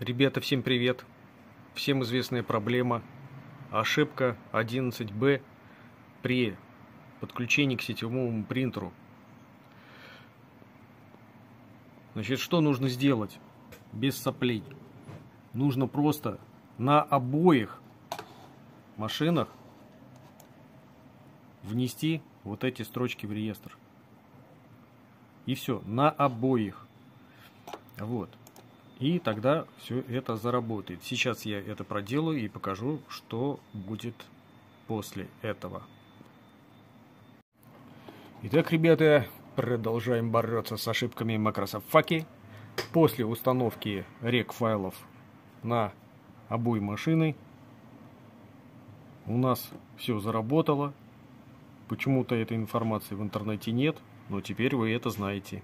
Ребята, всем привет! Всем известная проблема. Ошибка 11b при подключении к сетевому принтеру. Значит, что нужно сделать? Без соплей. Нужно просто на обоих машинах внести вот эти строчки в реестр. И все, на обоих. Вот. И тогда все это заработает. Сейчас я это проделаю и покажу, что будет после этого. Итак, ребята, продолжаем бороться с ошибками макрософаки. После установки рек файлов на обои машины у нас все заработало. Почему-то этой информации в интернете нет, но теперь вы это знаете.